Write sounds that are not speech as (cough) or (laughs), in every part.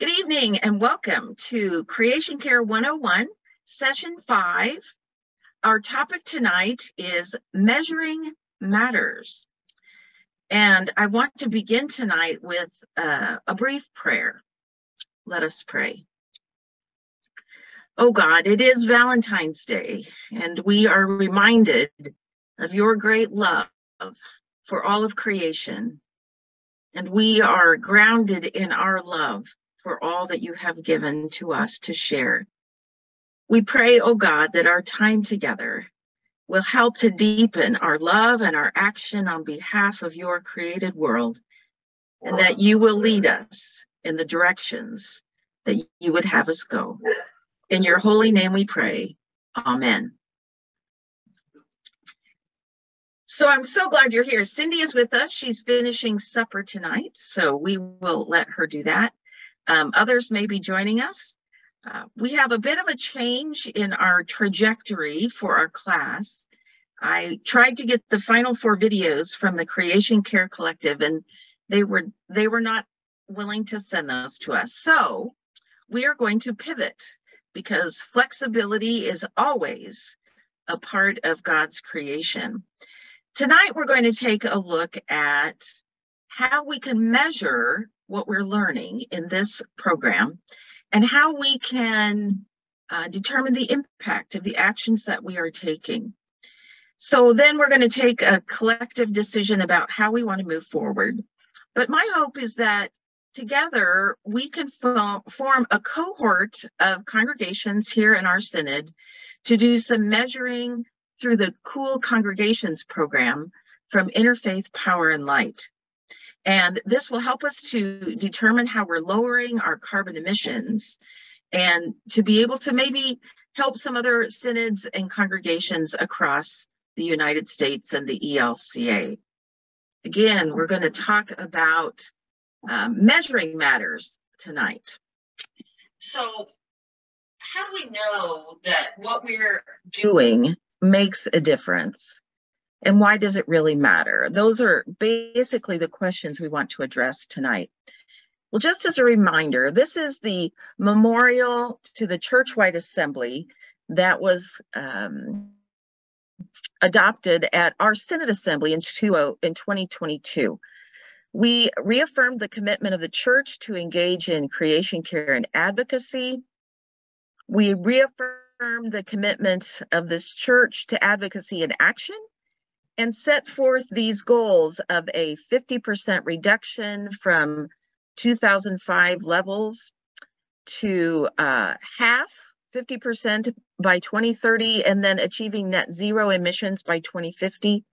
Good evening and welcome to Creation Care 101, Session 5. Our topic tonight is Measuring Matters. And I want to begin tonight with uh, a brief prayer. Let us pray. Oh God, it is Valentine's Day, and we are reminded of your great love for all of creation. And we are grounded in our love for all that you have given to us to share. We pray, oh God, that our time together will help to deepen our love and our action on behalf of your created world, and that you will lead us in the directions that you would have us go. In your holy name we pray. Amen. So I'm so glad you're here. Cindy is with us. She's finishing supper tonight, so we will let her do that. Um, others may be joining us. Uh, we have a bit of a change in our trajectory for our class. I tried to get the final four videos from the Creation Care Collective, and they were they were not willing to send those to us. So we are going to pivot because flexibility is always a part of God's creation. Tonight, we're going to take a look at how we can measure what we're learning in this program and how we can uh, determine the impact of the actions that we are taking. So then we're going to take a collective decision about how we want to move forward. But my hope is that together we can form a cohort of congregations here in our synod to do some measuring through the Cool Congregations program from Interfaith Power and Light. And this will help us to determine how we're lowering our carbon emissions and to be able to maybe help some other synods and congregations across the United States and the ELCA. Again, we're going to talk about um, measuring matters tonight. So, how do we know that what we're doing makes a difference? And why does it really matter? Those are basically the questions we want to address tonight. Well, just as a reminder, this is the memorial to the churchwide assembly that was um, adopted at our Synod Assembly in, 20, in 2022. We reaffirmed the commitment of the church to engage in creation care and advocacy. We reaffirmed the commitment of this church to advocacy and action and set forth these goals of a 50% reduction from 2005 levels to uh, half, 50% by 2030, and then achieving net zero emissions by 2050.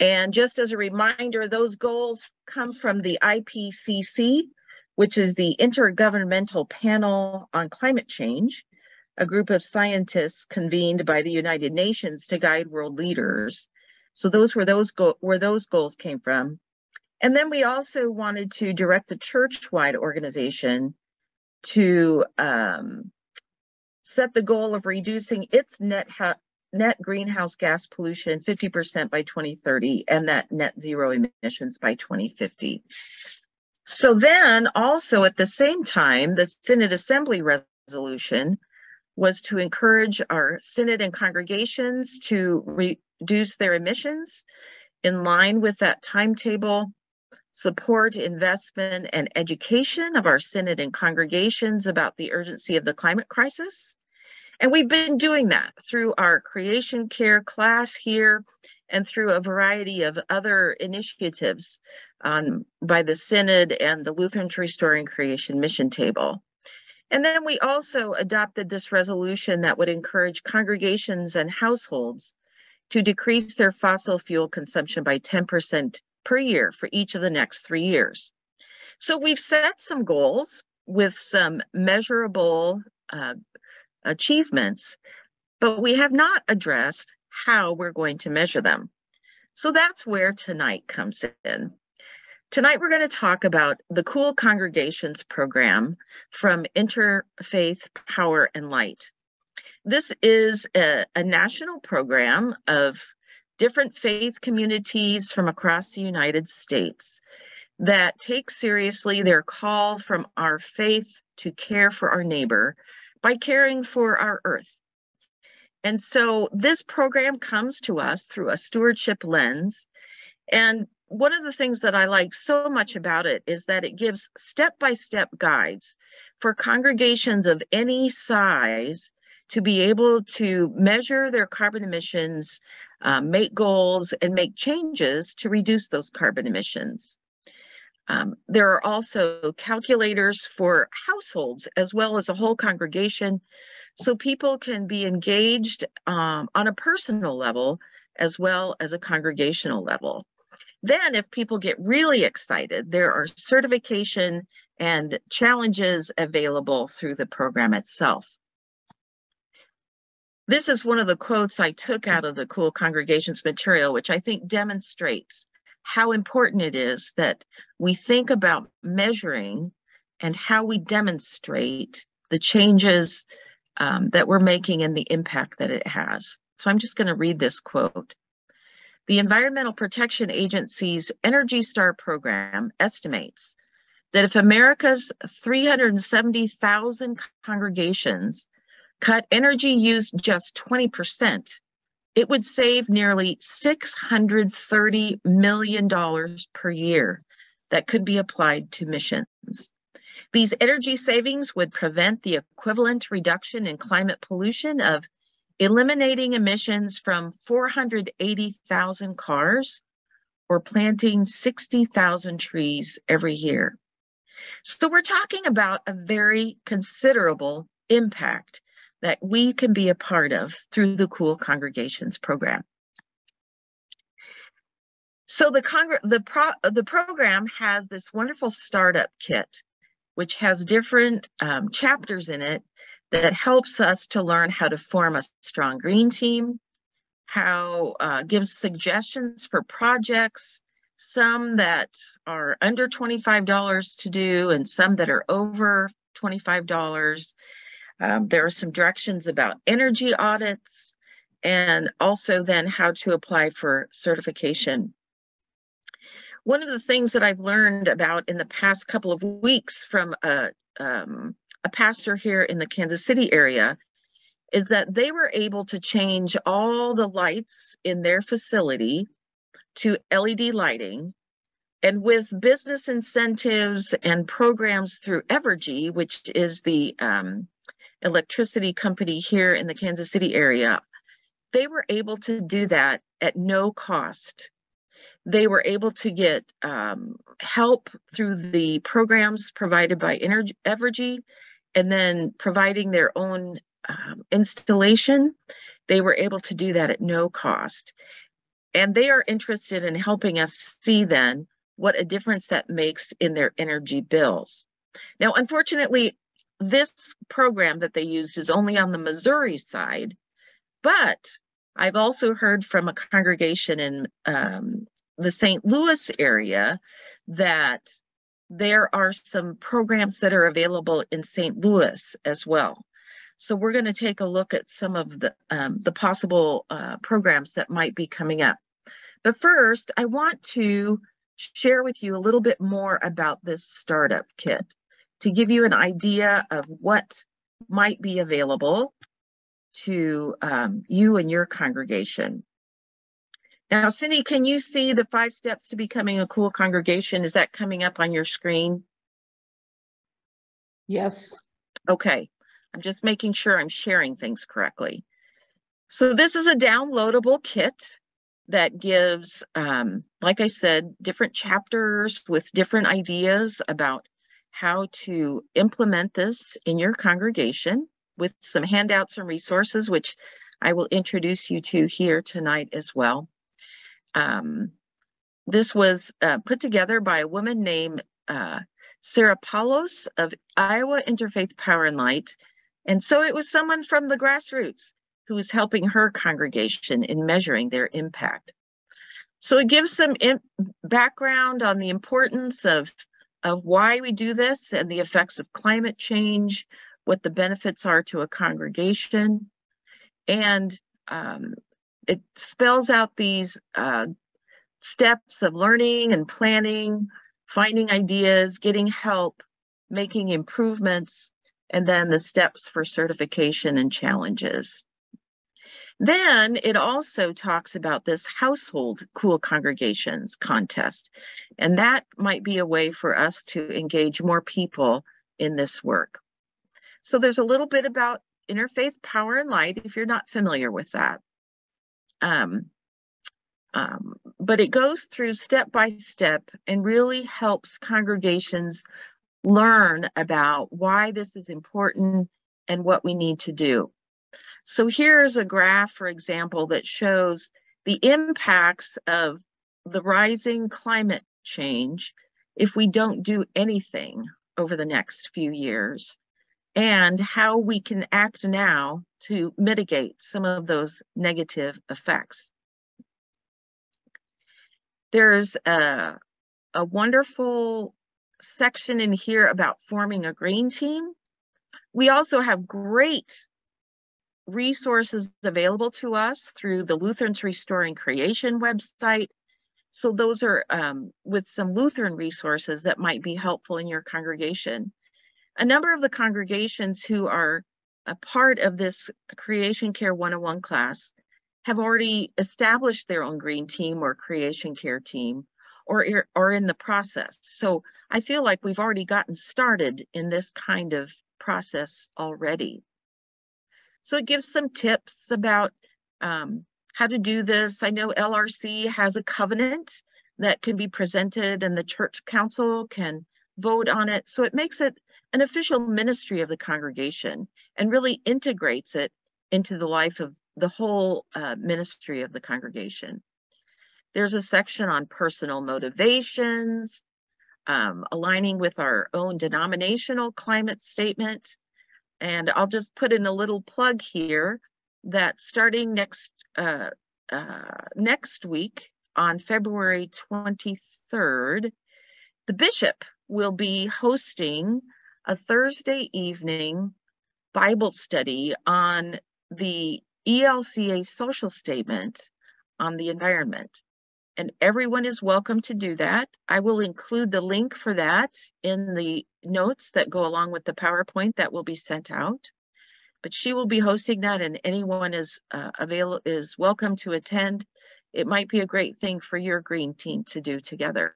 And just as a reminder, those goals come from the IPCC, which is the Intergovernmental Panel on Climate Change, a group of scientists convened by the United Nations to guide world leaders. So those were those go- where those goals came from. And then we also wanted to direct the church-wide organization to um, set the goal of reducing its net ha- net greenhouse gas pollution 50% by 2030 and that net zero emissions by 2050. So then also at the same time, the Synod Assembly resolution was to encourage our synod and congregations to reduce their emissions in line with that timetable, support investment and education of our synod and congregations about the urgency of the climate crisis, and we've been doing that through our creation care class here and through a variety of other initiatives um, by the Synod and the Lutheran Restoring Creation Mission Table. And then we also adopted this resolution that would encourage congregations and households to decrease their fossil fuel consumption by 10% per year for each of the next three years. So we've set some goals with some measurable uh, achievements, but we have not addressed how we're going to measure them. So that's where tonight comes in. Tonight, we're going to talk about the Cool Congregations program from Interfaith Power and Light. This is a, a, national program of different faith communities from across the United States. that take seriously their call from our faith to care for our neighbor by caring for our earth. And so this program comes to us through a stewardship lens. And one of the things that I like so much about it is that it gives step by step guides for congregations of any size to be able to measure their carbon emissions, uh, make goals, and make changes to reduce those carbon emissions. Um, there are also calculators for households as well as a whole congregation, so people can be engaged um, on a personal level as well as a congregational level. Then, if people get really excited, there are certification and challenges available through the program itself. This is one of the quotes I took out of the Cool Congregations material, which I think demonstrates how important it is that we think about measuring and how we demonstrate the changes um, that we're making and the impact that it has. So I'm just going to read this quote. The Environmental Protection Agency's Energy Star program estimates that if America's 370,000 congregations cut energy use just 20%, it would save nearly $630 million per year that could be applied to missions. These energy savings would prevent the equivalent reduction in climate pollution of eliminating emissions from 480,000 cars or planting 60,000 trees every year. So we're talking about a very considerable impact that we can be a part of through the Cool Congregations program. So the congr the pro the program has this wonderful startup kit, which has different um, chapters in it that helps us to learn how to form a strong green team, how uh, gives suggestions for projects, some that are under $25 to do and some that are over $25 um, there are some directions about energy audits and also then how to apply for certification. One of the things that I've learned about in the past couple of weeks from a, um, a pastor here in the Kansas City area is that they were able to change all the lights in their facility to LED lighting. And with business incentives and programs through Evergy, which is the um, electricity company here in the Kansas City area, they were able to do that at no cost. They were able to get um, help through the programs provided by Energy, Evergy and then providing their own um, installation. They were able to do that at no cost. And they are interested in helping us see then what a difference that makes in their energy bills. Now, unfortunately, this program that they used is only on the Missouri side, but I've also heard from a congregation in um, the St. Louis area that there are some programs that are available in St. Louis as well. So we're going to take a look at some of the, um, the possible uh, programs that might be coming up. But first, I want to share with you a little bit more about this startup kit to give you an idea of what might be available to um, you and your congregation. Now, Cindy, can you see the five steps to becoming a cool congregation? Is that coming up on your screen? Yes. Okay, I'm just making sure I'm sharing things correctly. So this is a downloadable kit that gives, um, like I said, different chapters with different ideas about how to implement this in your congregation with some handouts and resources, which I will introduce you to here tonight as well. Um, this was uh, put together by a woman named uh, Sarah Paulos of Iowa Interfaith Power and Light. And so it was someone from the grassroots who was helping her congregation in measuring their impact. So it gives some background on the importance of of why we do this and the effects of climate change, what the benefits are to a congregation. And um, it spells out these uh, steps of learning and planning finding ideas, getting help, making improvements, and then the steps for certification and challenges. Then it also talks about this household cool congregations contest, and that might be a way for us to engage more people in this work. So there's a little bit about interfaith power and light if you're not familiar with that. Um, um, but it goes through step by step and really helps congregations learn about why this is important and what we need to do. So here's a graph, for example, that shows the impacts of the rising climate change if we don't do anything over the next few years and how we can act now to mitigate some of those negative effects. There's a, a wonderful section in here about forming a green team. We also have great resources available to us through the Lutherans Restoring Creation website. So those are um, with some Lutheran resources that might be helpful in your congregation. A number of the congregations who are a part of this Creation Care 101 class have already established their own green team or creation care team or are in the process. So I feel like we've already gotten started in this kind of process already. So it gives some tips about um, how to do this. I know LRC has a covenant that can be presented and the church council can vote on it. So it makes it an official ministry of the congregation and really integrates it into the life of the whole uh, ministry of the congregation. There's a section on personal motivations, um, aligning with our own denominational climate statement. And I'll just put in a little plug here that starting next uh, uh, next week on February 23rd, the bishop will be hosting a Thursday evening Bible study on the ELCA social statement on the environment. And everyone is welcome to do that. I will include the link for that in the notes that go along with the PowerPoint that will be sent out. But she will be hosting that and anyone is uh, available is welcome to attend. It might be a great thing for your green team to do together.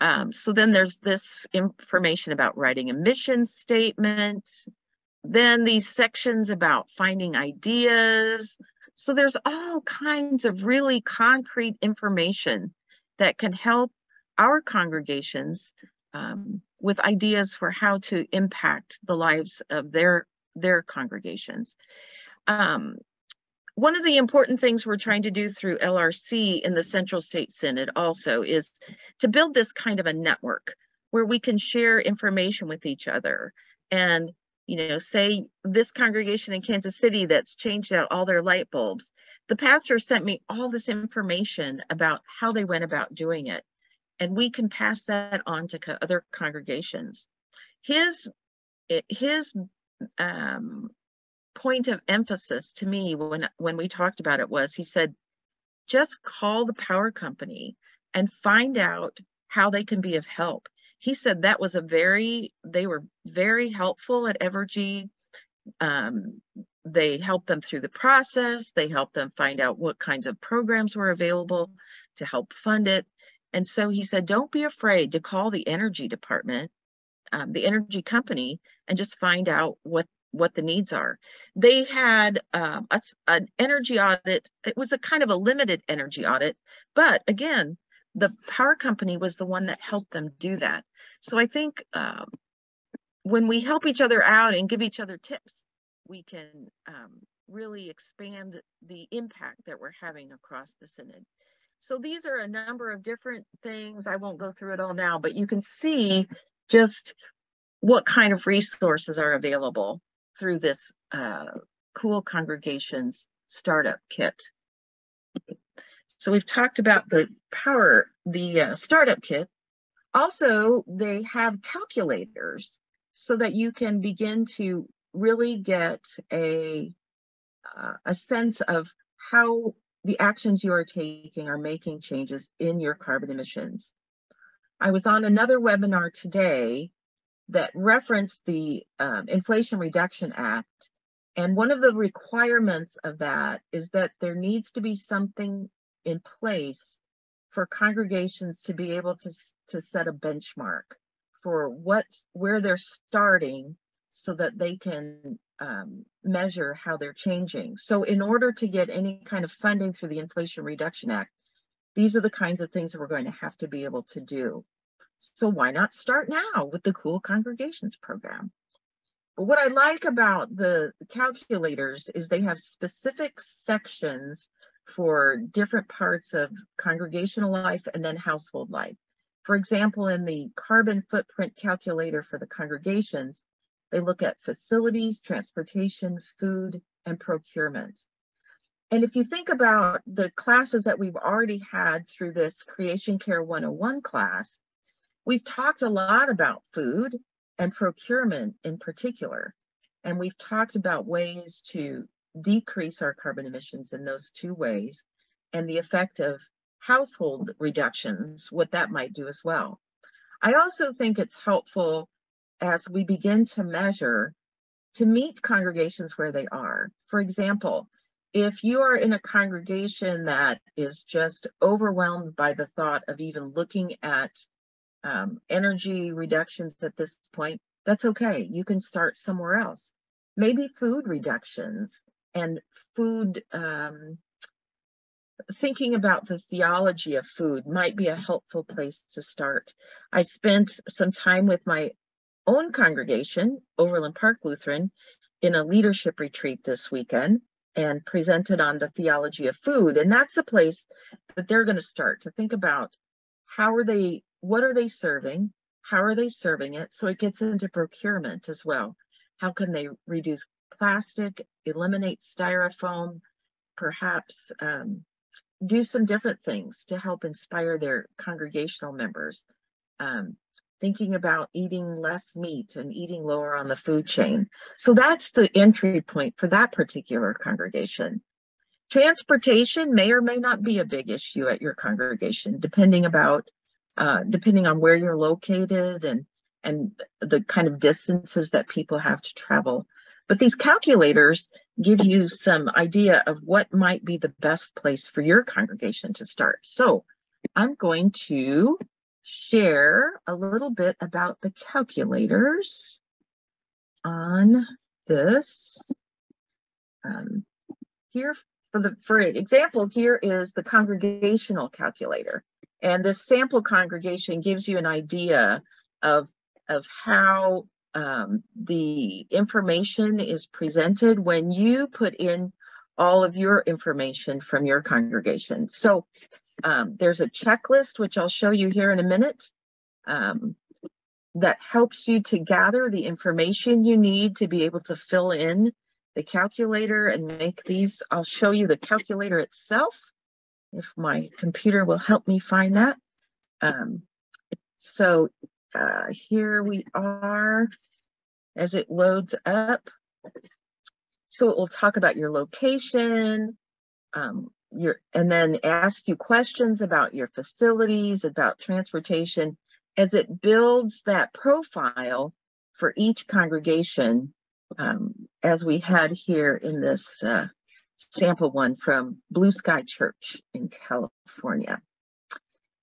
Um, so then there's this information about writing a mission statement, then these sections about finding ideas. So there's all kinds of really concrete information that can help our congregations um, with ideas for how to impact the lives of their their congregations. Um, one of the important things we're trying to do through LRC in the Central State Synod also is to build this kind of a network where we can share information with each other and you know, say this congregation in Kansas City that's changed out all their light bulbs. The pastor sent me all this information about how they went about doing it, and we can pass that on to other congregations. His his um, point of emphasis to me when when we talked about it was he said, just call the power company and find out how they can be of help he said that was a very, they were very helpful at Evergy. Um, they helped them through the process. They helped them find out what kinds of programs were available to help fund it. And so he said, don't be afraid to call the energy department, um, the energy company, and just find out what what the needs are. They had um, a, an energy audit. It was a kind of a limited energy audit, but again, the power company was the one that helped them do that. So I think um, when we help each other out and give each other tips, we can um, really expand the impact that we're having across the Synod. So these are a number of different things. I won't go through it all now, but you can see just what kind of resources are available through this uh, Cool Congregations Startup Kit. So we've talked about the power, the uh, startup kit. Also, they have calculators so that you can begin to really get a, uh, a sense of how the actions you are taking are making changes in your carbon emissions. I was on another webinar today that referenced the um, Inflation Reduction Act. And one of the requirements of that is that there needs to be something in place for congregations to be able to, to set a benchmark for what where they're starting so that they can um, measure how they're changing. So in order to get any kind of funding through the Inflation Reduction Act, these are the kinds of things that we're going to have to be able to do. So why not start now with the Cool Congregations program? But what I like about the calculators is they have specific sections for different parts of congregational life and then household life. For example, in the carbon footprint calculator for the congregations, they look at facilities, transportation, food, and procurement. And if you think about the classes that we've already had through this Creation Care 101 class, we've talked a lot about food and procurement in particular. And we've talked about ways to decrease our carbon emissions in those two ways and the effect of household reductions, what that might do as well. I also think it's helpful as we begin to measure to meet congregations where they are. For example, if you are in a congregation that is just overwhelmed by the thought of even looking at um, energy reductions at this point, that's okay. You can start somewhere else. Maybe food reductions and food um, thinking about the theology of food might be a helpful place to start. I spent some time with my own congregation, Overland Park Lutheran, in a leadership retreat this weekend and presented on the theology of food. And that's the place that they're going to start to think about how are they, what are they serving? How are they serving it? So it gets into procurement as well. How can they reduce plastic, eliminate styrofoam, perhaps um, do some different things to help inspire their congregational members. Um, thinking about eating less meat and eating lower on the food chain. So that's the entry point for that particular congregation. Transportation may or may not be a big issue at your congregation, depending about uh, depending on where you're located and and the kind of distances that people have to travel. But these calculators give you some idea of what might be the best place for your congregation to start. So I'm going to share a little bit about the calculators on this. Um, here for the for an example, here is the congregational calculator. And this sample congregation gives you an idea of, of how um, the information is presented when you put in all of your information from your congregation. So um, there's a checklist, which I'll show you here in a minute, um, that helps you to gather the information you need to be able to fill in the calculator and make these. I'll show you the calculator itself, if my computer will help me find that. Um, so uh, here we are as it loads up. So it will talk about your location, um, your, and then ask you questions about your facilities, about transportation, as it builds that profile for each congregation, um, as we had here in this uh, sample one from Blue Sky Church in California.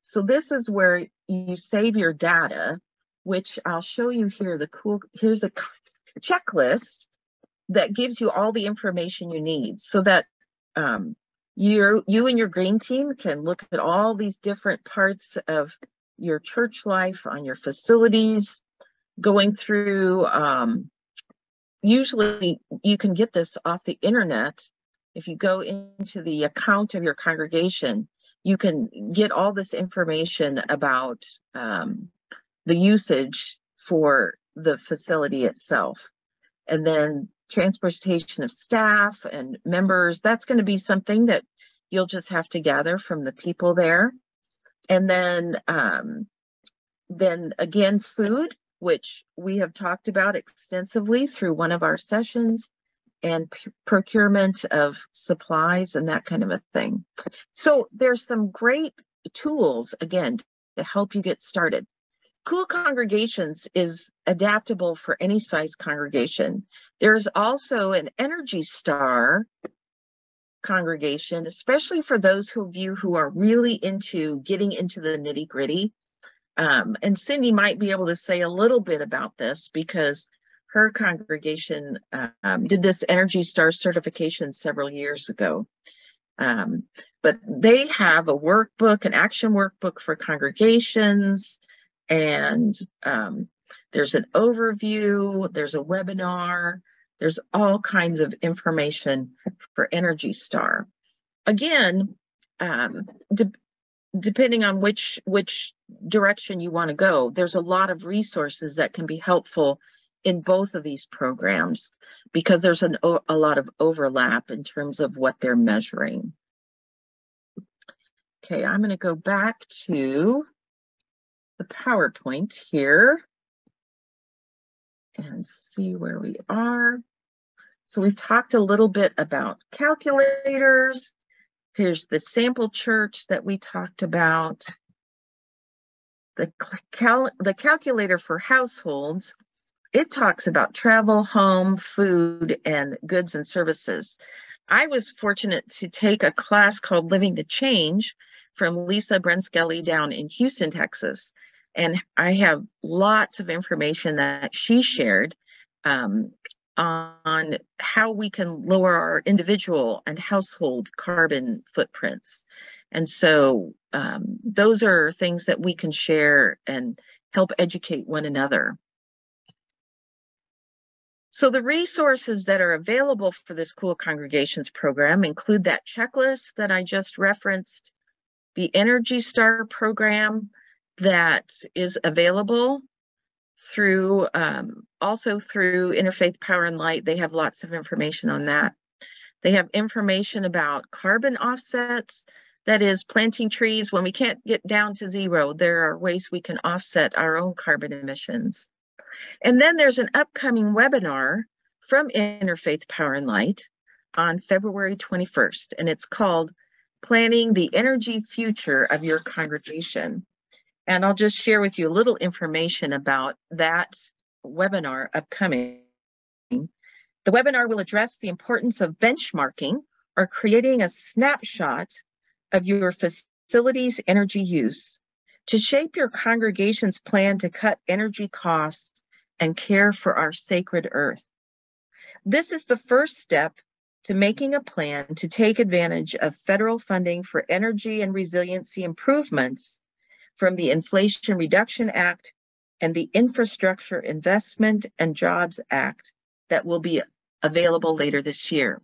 So this is where you save your data, which I'll show you here. The cool, here's a (laughs) checklist that gives you all the information you need so that um, you you and your green team can look at all these different parts of your church life on your facilities, going through, um, usually you can get this off the internet. If you go into the account of your congregation, you can get all this information about um, the usage for the facility itself. And then transportation of staff and members, that's going to be something that you'll just have to gather from the people there. And then, um, then again, food, which we have talked about extensively through one of our sessions and procurement of supplies and that kind of a thing. So there's some great tools, again, to help you get started. Cool Congregations is adaptable for any size congregation. There's also an Energy Star congregation, especially for those of you who are really into getting into the nitty gritty. Um, and Cindy might be able to say a little bit about this because her congregation um, did this Energy Star certification several years ago. Um, but they have a workbook, an action workbook for congregations, and um, there's an overview, there's a webinar, there's all kinds of information for Energy Star. Again, um, de depending on which which direction you want to go, there's a lot of resources that can be helpful in both of these programs because there's an, a lot of overlap in terms of what they're measuring. Okay, I'm going to go back to the PowerPoint here and see where we are. So we've talked a little bit about calculators. Here's the sample church that we talked about. The, cal the calculator for households it talks about travel, home, food, and goods and services. I was fortunate to take a class called Living the Change from Lisa Brenskelle down in Houston, Texas. And I have lots of information that she shared um, on how we can lower our individual and household carbon footprints. And so um, those are things that we can share and help educate one another. So the resources that are available for this Cool Congregations program include that checklist that I just referenced, the Energy Star program that is available through, um, also through Interfaith Power and Light. They have lots of information on that. They have information about carbon offsets, that is planting trees when we can't get down to zero, there are ways we can offset our own carbon emissions. And then there's an upcoming webinar from Interfaith Power and Light on February 21st, and it's called Planning the Energy Future of Your Congregation. And I'll just share with you a little information about that webinar upcoming. The webinar will address the importance of benchmarking or creating a snapshot of your facility's energy use to shape your congregation's plan to cut energy costs and care for our sacred earth. This is the first step to making a plan to take advantage of federal funding for energy and resiliency improvements from the Inflation Reduction Act and the Infrastructure Investment and Jobs Act that will be available later this year.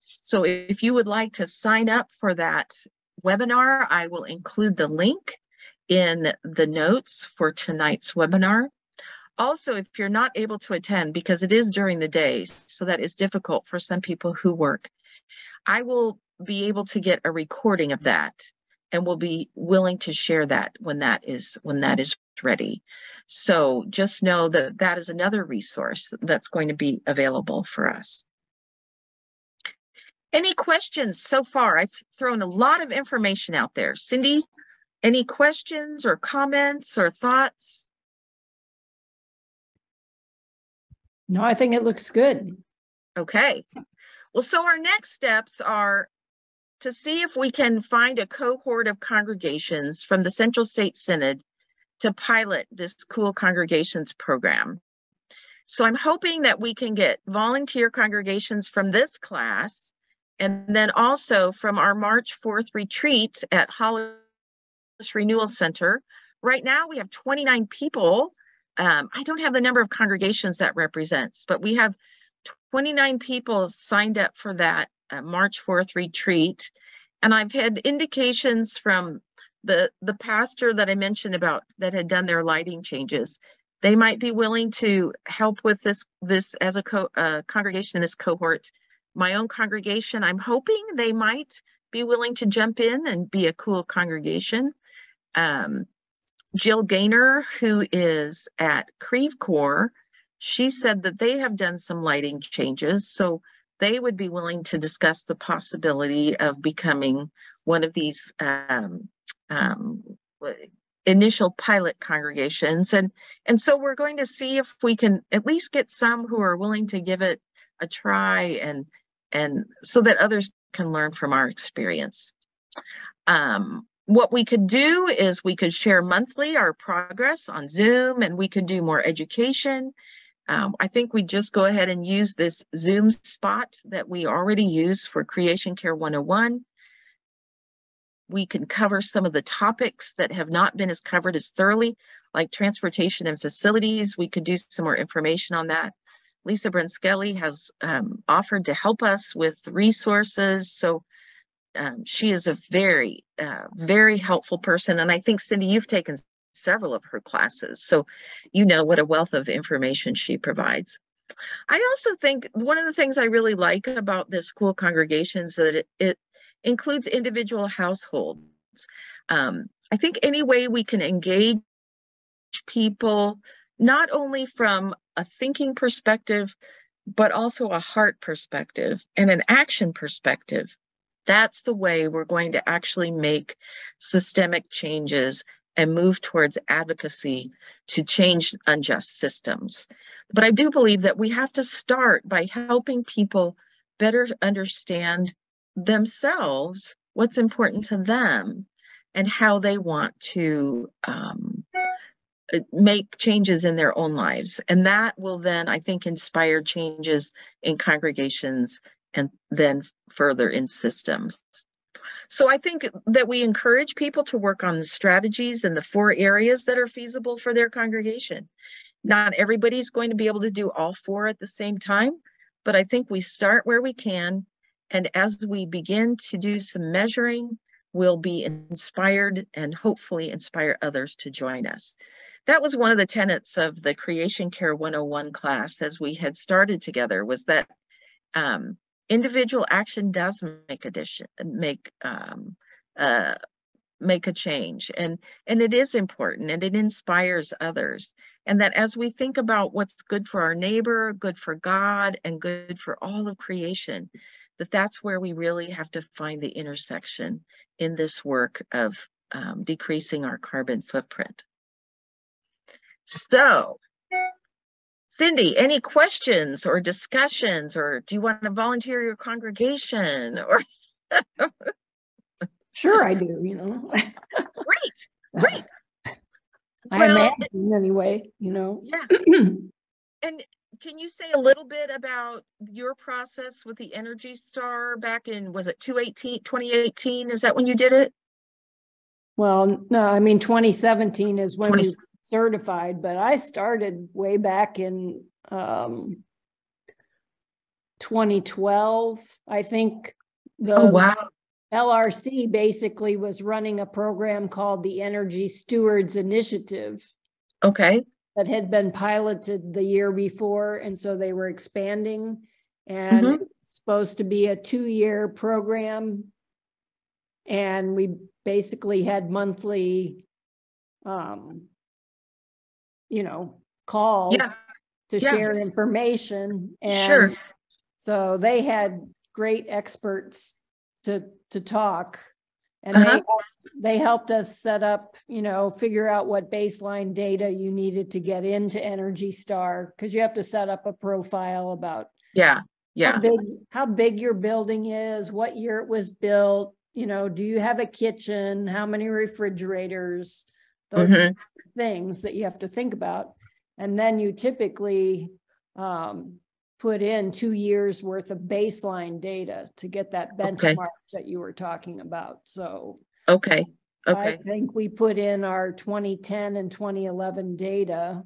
So if you would like to sign up for that webinar, I will include the link in the notes for tonight's webinar. Also, if you're not able to attend, because it is during the day, so that is difficult for some people who work, I will be able to get a recording of that and will be willing to share that when that is when that is ready. So just know that that is another resource that's going to be available for us. Any questions so far? I've thrown a lot of information out there. Cindy, any questions or comments or thoughts? No, I think it looks good. Okay. Well, so our next steps are to see if we can find a cohort of congregations from the Central State Synod to pilot this Cool Congregations program. So I'm hoping that we can get volunteer congregations from this class and then also from our March 4th retreat at Hollis Renewal Center. Right now we have 29 people um, I don't have the number of congregations that represents, but we have 29 people signed up for that uh, March 4th retreat. And I've had indications from the, the pastor that I mentioned about that had done their lighting changes. They might be willing to help with this, this as a co uh, congregation in this cohort. My own congregation, I'm hoping they might be willing to jump in and be a cool congregation. Um, Jill Gaynor, who is at Creve Coeur, she said that they have done some lighting changes. So they would be willing to discuss the possibility of becoming one of these um, um, initial pilot congregations and and so we're going to see if we can at least get some who are willing to give it a try and and so that others can learn from our experience um, what we could do is we could share monthly our progress on zoom and we could do more education um, I think we just go ahead and use this Zoom spot that we already use for Creation Care 101 we can cover some of the topics that have not been as covered as thoroughly, like transportation and facilities. We could do some more information on that. Lisa Brenskelle has um, offered to help us with resources. So um, she is a very, uh, very helpful person. And I think, Cindy, you've taken several of her classes. So you know what a wealth of information she provides. I also think one of the things I really like about this Cool congregation is that it, it includes individual households. Um, I think any way we can engage people, not only from a thinking perspective, but also a heart perspective and an action perspective, that's the way we're going to actually make systemic changes and move towards advocacy to change unjust systems. But I do believe that we have to start by helping people better understand themselves what's important to them and how they want to um, uh, make changes in their own lives. And that will then, I think, inspire changes in congregations and then further in systems. So I think that we encourage people to work on the strategies in the four areas that are feasible for their congregation. Not everybody's going to be able to do all four at the same time, but I think we start where we can and as we begin to do some measuring, we'll be inspired and hopefully inspire others to join us. That was one of the tenets of the Creation Care 101 class as we had started together was that um, individual action does make addition, make um, uh, make a change and and it is important and it inspires others and that as we think about what's good for our neighbor good for god and good for all of creation that that's where we really have to find the intersection in this work of um, decreasing our carbon footprint. So, Cindy, any questions or discussions, or do you want to volunteer your congregation? (laughs) Or sure, I do. You know, great, (laughs) great. I well, imagine anyway. You know, yeah. (clears throat) and can you say a little bit about your process with the Energy Star back in, was it 2018, 2018? Is that when you did it? Well, no, I mean, 2017 is when 20... we certified, but I started way back in um, 2012. I think the oh, wow. LRC basically was running a program called the Energy Stewards Initiative. Okay that had been piloted the year before, and so they were expanding. And mm-hmm. supposed to be a two-year program, and we basically had monthly, um, you know, calls yeah. to yeah. share information. And sure. So they had great experts to to talk and uh-huh. they helped, they helped us set up you know figure out what baseline data you needed to get into energy star because you have to set up a profile about yeah yeah how big, how big your building is what year it was built you know do you have a kitchen how many refrigerators those mm-hmm. things that you have to think about and then you typically um, put in two years worth of baseline data to get that benchmark okay. that you were talking about. So okay. Okay. I think we put in our 2010 and 2011 data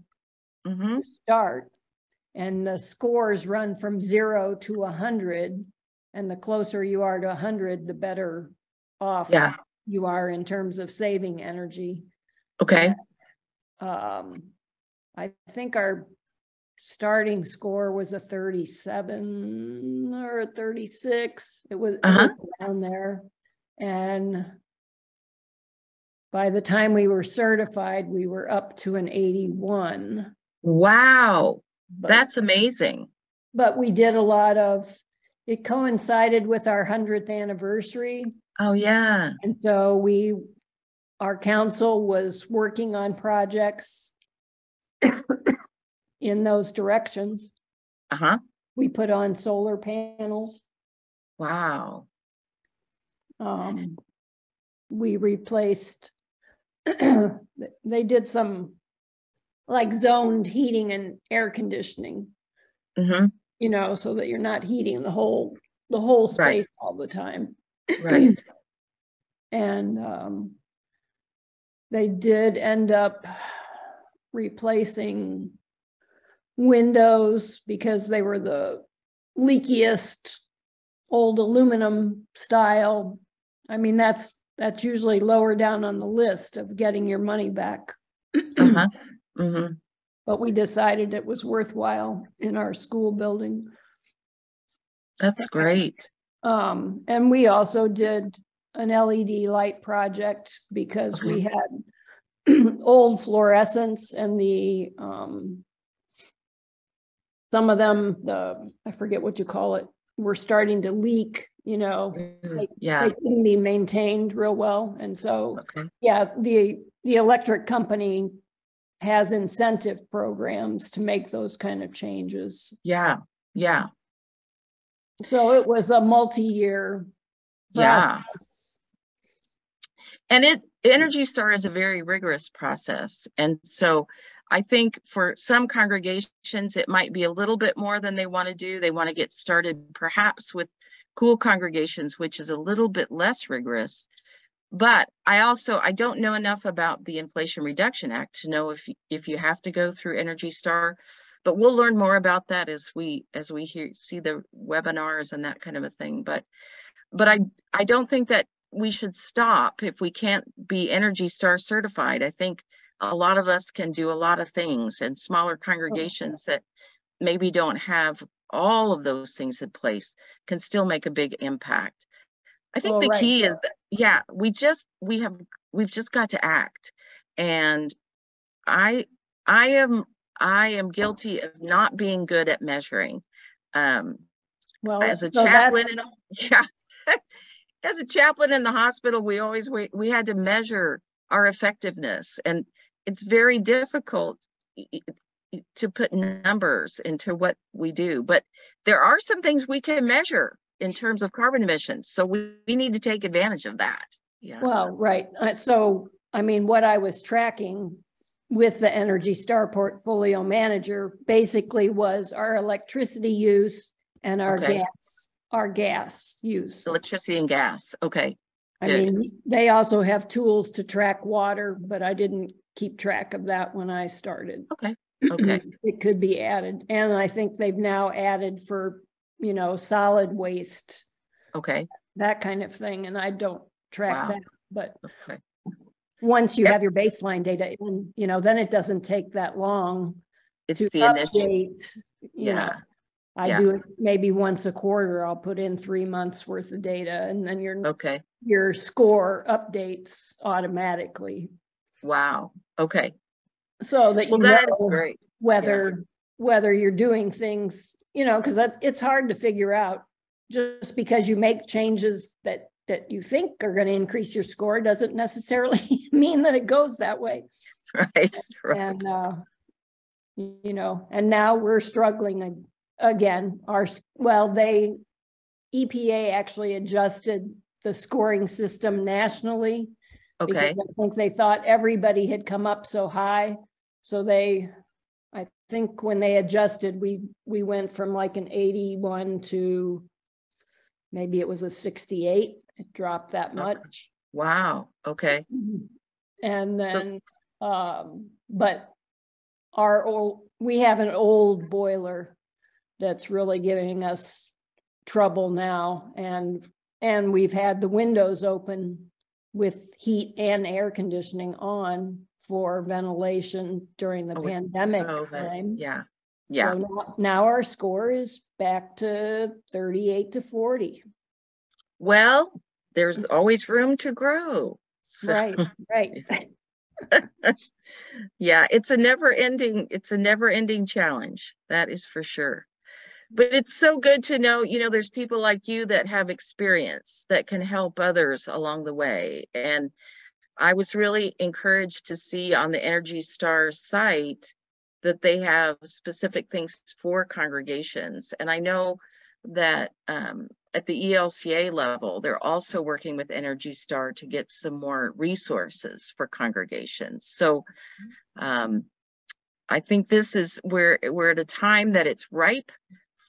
mm-hmm. to start, and the scores run from zero to 100. And the closer you are to 100, the better off yeah. you are in terms of saving energy. Okay. Um, I think our starting score was a 37 or a 36. It was, uh-huh. it was down there. And by the time we were certified, we were up to an 81. Wow. But, That's amazing. But we did a lot of, it coincided with our 100th anniversary. Oh, yeah. And so we our council was working on projects in those directions. Uh-huh. We put on solar panels. Wow. Um, we replaced, (clears throat) they did some like zoned heating and air conditioning, hmm you know, so that you're not heating the whole, the whole Right. space all the time. (clears throat) Right. And um, they did end up replacing windows because they were the leakiest old aluminum style. I mean, that's, that's usually lower down on the list of getting your money back. Uh-huh. (clears throat) hmm But we decided it was worthwhile in our school building. That's great. Um, and we also did an LED light project because we had (clears throat) old fluorescents and the, um, some of them, the, I forget what you call it, were starting to leak, you know, Mm, Like, Yeah, they couldn't be maintained real well. And so, okay. yeah, the, the electric company has incentive programs to make those kind of changes. Yeah, yeah, So it was a multi-year yeah. And it, Energy Star is a very rigorous process. And so I think for some congregations, it might be a little bit more than they want to do. They want to get started perhaps with Cool Congregations, which is a little bit less rigorous. But I also, I don't know enough about the Inflation Reduction Act to know if, if you have to go through Energy Star. But we'll learn more about that as we, as we hear, see the webinars and that kind of a thing. But, but I, I don't think that we should stop if we can't be Energy Star certified. I think a lot of us can do a lot of things and smaller congregations that maybe don't have all of those things in place can still make a big impact. I think Well, the right, key so- is that, yeah, we just, we have, we've just got to act. And I, I am, I am guilty of not being good at measuring. Um, Well, as a so chaplain in a, (laughs) yeah. (laughs) As a chaplain in the hospital, we always, we, we had to measure our effectiveness and it's very difficult to put numbers into what we do, but there are some things we can measure in terms of carbon emissions. So we, we need to take advantage of that. Yeah. Well, right, uh, so, I mean, what I was tracking with the Energy Star Portfolio Manager basically was our electricity use and our Okay. gas, our gas use. Electricity and gas. Okay. I good. mean, they also have tools to track water, but I didn't keep track of that when I started. Okay. Okay. (clears throat) It could be added, and I think they've now added for, you know, solid waste, Okay. that kind of thing, and I don't track Wow. that, but Okay. once you Yep. have your baseline data, in, you know, then it doesn't take that long It's to the initial. update. You know, Yeah. I yeah. do it maybe once a quarter, I'll put in three months worth of data and then your, Okay. your score updates automatically. Wow. Okay. So that you Well, that is know great. whether, whether you're doing things, you know, because it's hard to figure out. Just because you make changes that, that you think are gonna increase your score doesn't necessarily (laughs) mean that it goes that way. (laughs) Right. Right. And, uh, you know, and now we're struggling again, our, well, they, EPA actually adjusted the scoring system nationally. Okay. Because I think they thought everybody had come up so high, so they, I think when they adjusted, we, we went from like an eighty-one to maybe it was a sixty-eight, it dropped that much. Wow. Okay. And then, um, but our old, we have an old boiler that's really giving us trouble now and, and we've had the windows open with heat and air conditioning on for ventilation during the Oh, pandemic COVID. time. Yeah. Yeah. So now- Now our score is back to thirty-eight to forty. Well, there's always room to grow. So, Right, right. (laughs) yeah, it's a never ending, it's a never ending challenge. That is for sure. But it's so good to know, you know, there's people like you that have experience that can help others along the way. And I was really encouraged to see on the Energy Star site that they have specific things for congregations. And I know that um, at the ELCA level, they're also working with Energy Star to get some more resources for congregations. So um, I think this is where we're at a time that it's ripe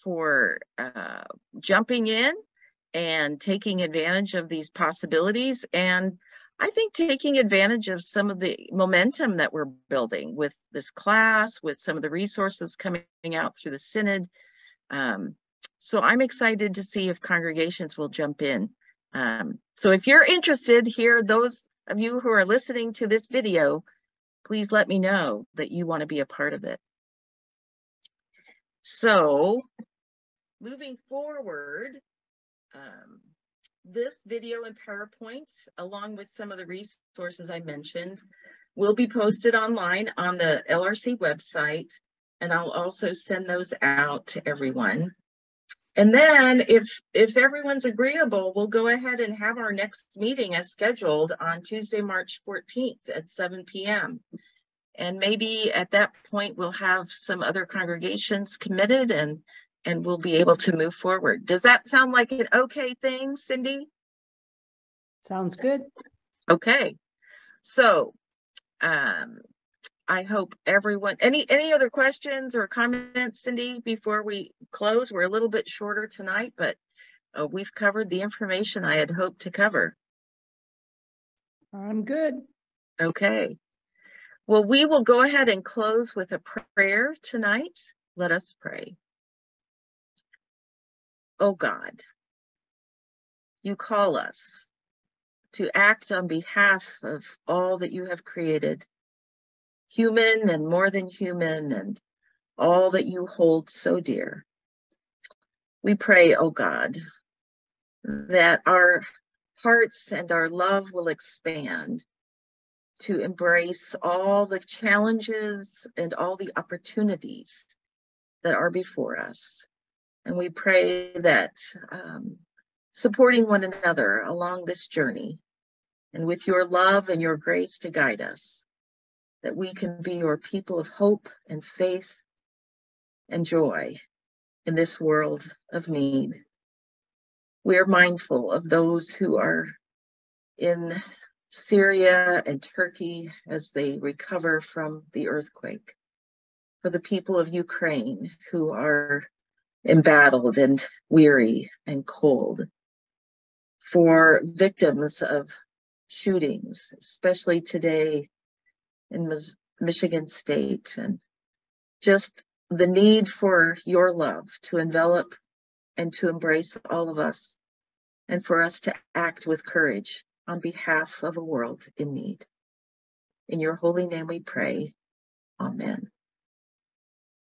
for uh, jumping in and taking advantage of these possibilities. And I think taking advantage of some of the momentum that we're building with this class, with some of the resources coming out through the Synod. Um, so I'm excited to see if congregations will jump in. Um, so if you're interested here, those of you who are listening to this video, please let me know that you want to be a part of it. So moving forward, um, this video and PowerPoint, along with some of the resources I mentioned, will be posted online on the LRC website, and I'll also send those out to everyone. And then if if everyone's agreeable, we'll go ahead and have our next meeting as scheduled on Tuesday, March 14th at 7 p.m. And maybe at that point we'll have some other congregations committed and and we'll be able to move forward. Does that sound like an okay thing, Cindy? Sounds good. Okay. So um, I hope everyone, any, any other questions or comments, Cindy, before we close? We're a little bit shorter tonight, but uh, we've covered the information I had hoped to cover. I'm good. Okay. Well, we will go ahead and close with a prayer tonight. Let us pray. Oh God, you call us to act on behalf of all that you have created, human and more than human, and all that you hold so dear. We pray, oh God, that our hearts and our love will expand to embrace all the challenges and all the opportunities that are before us. And we pray that um, supporting one another along this journey and with your love and your grace to guide us, that we can be your people of hope and faith and joy in this world of need. We are mindful of those who are in Syria and Turkey as they recover from the earthquake, for the people of Ukraine who are embattled and weary and cold. For victims of shootings, especially today in Michigan State, and just the need for your love to envelop and to embrace all of us, and for us to act with courage on behalf of a world in need. In your holy name we pray. Amen.